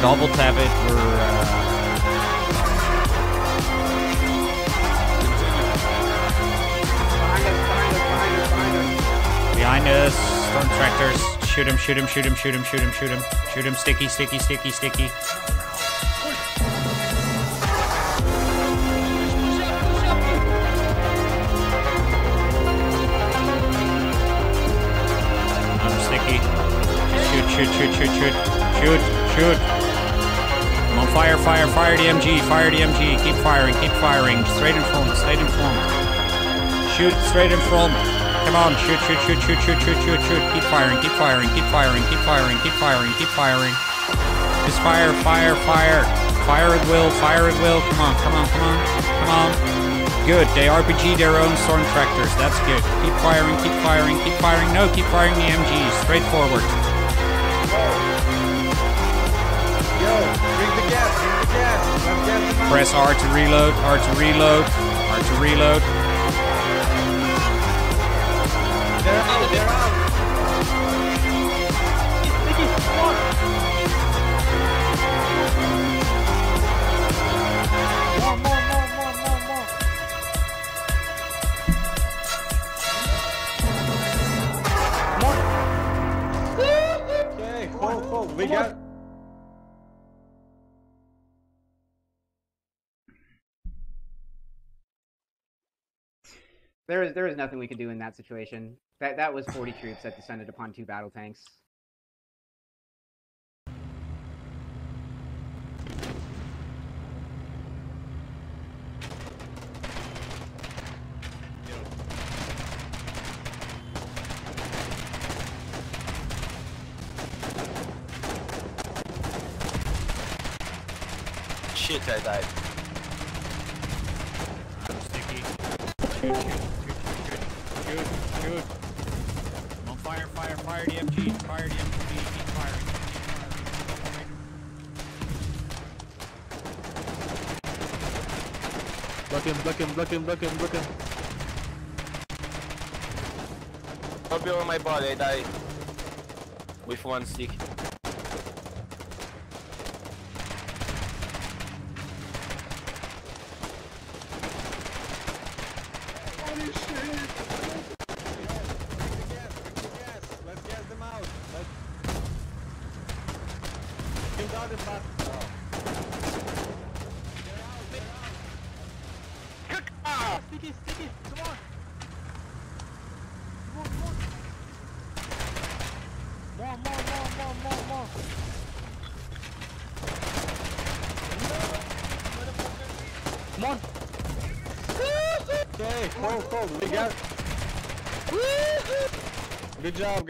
Bubble tap it. We're uh, Behind us. Storm tractors. Shoot him, shoot him, shoot him, shoot him, shoot him, shoot him. Shoot him. Sticky, sticky, sticky, sticky. I'm sticky. Shoot, shoot, shoot, shoot, shoot. Shoot, shoot. I'm on fire, fire, fire the MG, fire the MG. Keep firing, keep firing. Straight in front, straight in front. Shoot straight in front. Come on, shoot, shoot, shoot, shoot, shoot, shoot, shoot, shoot. Keep firing, keep firing, keep firing, keep firing, keep firing, keep firing. Just fire, fire, fire. Fire at will, fire at will. Come on, come on, come on, come on. Good. They RPG their own storm tractors. That's good. Keep firing, keep firing, keep firing. No, keep firing the MGs. Straight forward. Yo, bring the gas, bring the gas. Let's gas them out. Press R to reload, R to reload, R to reload. They're out, they're out. More, more, more, more, more, more. Okay, hold, hold. We got. There is there is nothing we could do in that situation. That that was 40 troops that descended upon two battle tanks. Shit, I died. Sticky. Shoot. I'm on fire, fire, fire the MG, fire the MG, keep firing. keep firing. Block him, block him, block him, block him, block him. Don't be on my body, I die. With one stick. Holy shit! Bring the gas, bring the gas. Let's gas them out. Let's. Come on! Come on, come on! Good job,